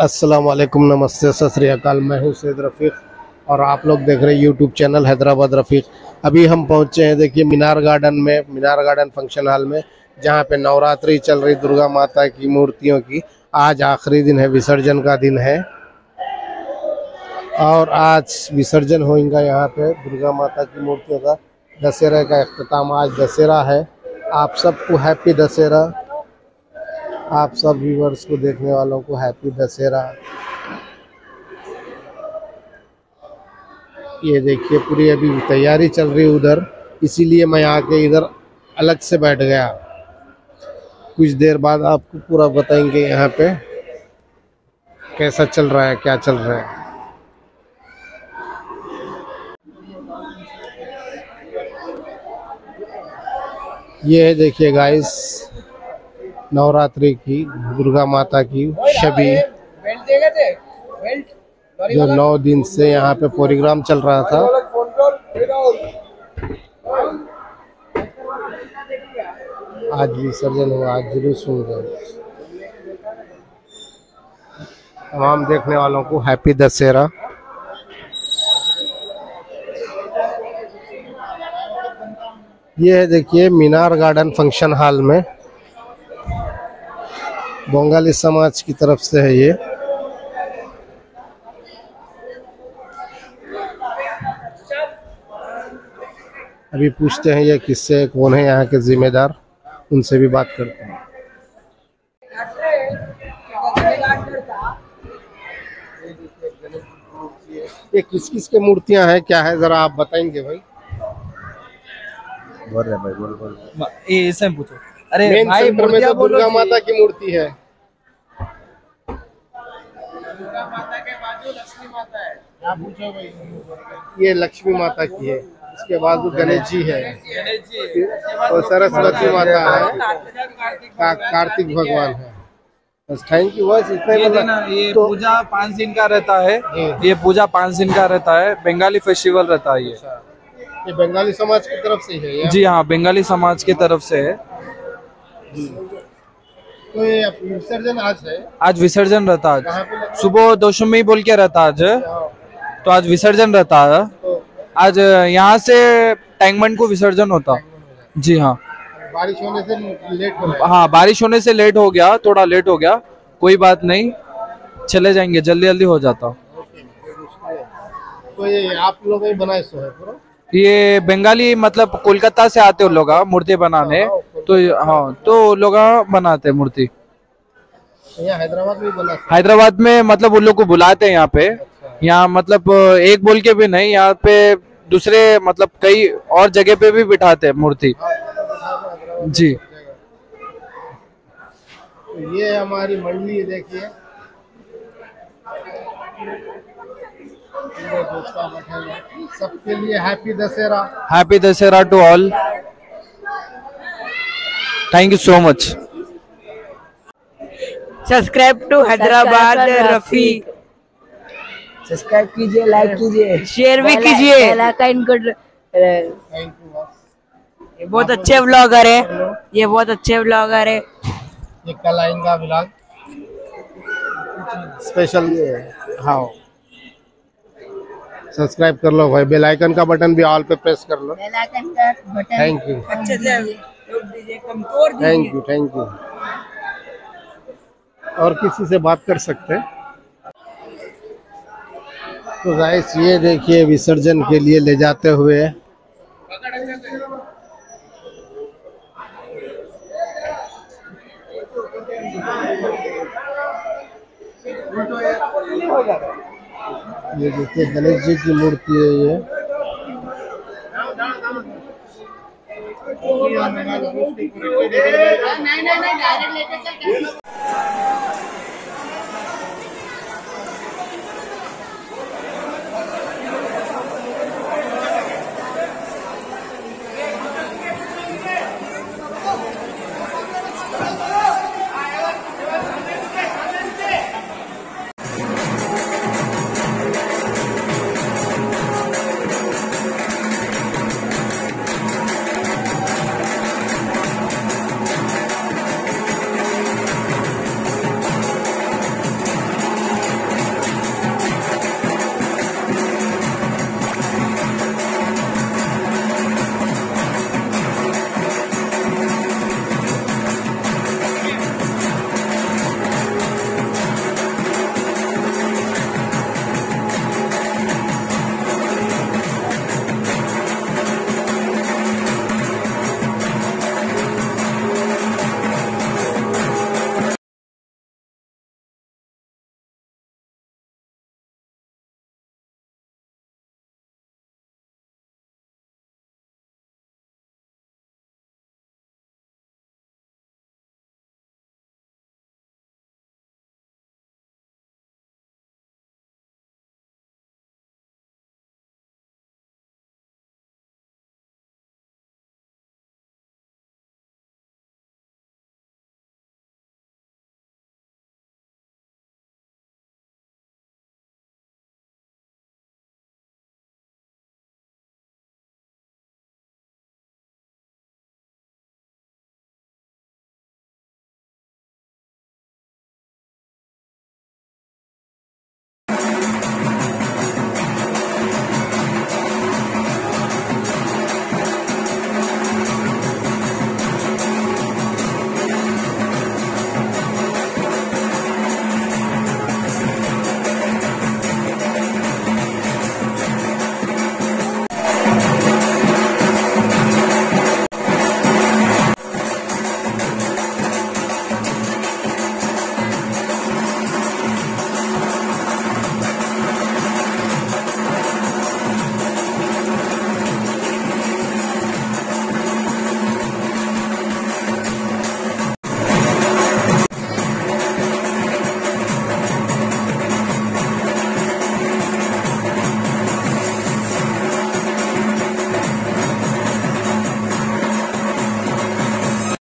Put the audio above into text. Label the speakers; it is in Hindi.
Speaker 1: अस्सलाम वालेकुम नमस्ते सत श्री अकाल मैं हूँ सैद रफ़ीक और आप लोग देख रहे हैं यूट्यूब चैनल हैदराबाद रफ़ीक। अभी हम पहुँचे हैं, देखिए, मीनार गार्डन में, मीनार गार्डन फ़ंक्शन हॉल में, जहाँ पे नवरात्रि चल रही, दुर्गा माता की मूर्तियों की। आज आखिरी दिन है, विसर्जन का दिन है। और आज विसर्जन होगा यहाँ पे, दुर्गा माता की मूर्तियों का। दशहरा का अख्ताम आज दशहरा है। आप सबको हैप्पी दशहरा। आप सब व्यूवर्स को देखने वालों को हैप्पी दशहरा। ये देखिए, पूरी अभी तैयारी चल रही है उधर, इसीलिए मैं आके इधर अलग से बैठ गया। कुछ देर बाद आपको पूरा बताएँगे यहाँ पे कैसा चल रहा है, क्या चल रहा है। ये है, देखिए गाइस नवरात्रि की, दुर्गा माता की छवि। जो नौ दिन से यहाँ पे प्रोग्राम चल रहा था। आज विसर्जन हुआ, आज जुलूस होगा तमाम देखने वालों को हैप्पी दशहरा। ये है देखिए मीनार गार्डन फ़ंक्शन हॉल में। बंगाली समाज की तरफ़ से है ये। अभी पूछते हैं ये किससे कौन है यहाँ के जिम्मेदार? उनसे भी बात करते हैं। ये किस किस के मूर्तियाँ हैं क्या है जरा आप बताएँगे भाई।
Speaker 2: बोल रहे भाई बोल बोल।
Speaker 3: ये पूछो। अरे भाई
Speaker 1: में तो दुर्गा माता की मूर्ति है। ये लक्ष्मी माता की है। इसके बाद वो गणेश जी है। और सरस्वती माता है। का, कार्तिक भगवान है। बस थैंक यू बस इतना ही
Speaker 3: ये ये
Speaker 1: तो
Speaker 3: पूजा पाँच दिन का रहता है। ये पूजा पाँच दिन का रहता है। बंगाली फेस्टिवल रहता है ये।
Speaker 1: ये बंगाली समाज की तरफ़ से है या?
Speaker 3: जी हाँ बंगाली समाज की तरफ़ से है।
Speaker 1: तो ये विसर्जन आज है।
Speaker 3: आज विसर्जन रहता है? सुबह दशमी बोल के रहता है आज। तो आज विसर्जन रहता है। आज यहाँ से टैंकमंड को विसर्जन होता। जी हाँ।
Speaker 1: बारिश होने से लेट हो
Speaker 3: हाँ बारिश होने से लेट हो गया थोड़ा लेट हो गया कोई बात नहीं चले जाएँगे जल्दी जल्दी हो जाता।
Speaker 1: है तो ये आप लोग ही बनाए सो है
Speaker 3: ये बंगाली मतलब कोलकाता से आते हैं लोग हाँ, मूर्ति बनाने। तो हाँ तो लोग हाँ, बनाते मूर्ति।
Speaker 1: ही।
Speaker 3: हैदराबाद में मतलब उन लोग को बुलाते हैं यहाँ पे। यहाँ मतलब एक बोल के भी नहीं यहाँ पे दूसरे मतलब कई और जगह पे भी बिठाते हैं मूर्ति। जी।
Speaker 1: ये हमारी मंडली देखिए। सबके लिए happy Dussehra.
Speaker 3: Happy Dussehra to all. Thank you so much
Speaker 4: subscribe to Hyderabad Rafi
Speaker 5: subscribe कीजिए लाइक कीजिए।
Speaker 4: शेयर भी कीजिए।
Speaker 5: को
Speaker 1: यू
Speaker 4: ये बहुत अच्छे ब्लॉगर है। ये बहुत अच्छे ब्लॉगर है।
Speaker 1: ये कल आएगा ब्लॉग स्पेशल हाँ। सब्सक्राइब कर लो भाई। बेल आइकन का बटन भी ऑल पे प्रेस कर लो।
Speaker 5: बेल आइकन का बटन
Speaker 1: थैंक यू
Speaker 4: अच्छे से दीजिए कमज़ोर
Speaker 1: थैंक यू थैंक यू और किसी से बात कर सकते हैं? तो गाइस ये देखिए, विसर्जन के लिए ले जाते हुए। ये देखिए, गणेश जी की मूर्ति है ये।
Speaker 5: नहीं नहीं नहीं डायरेक्ट लेके चल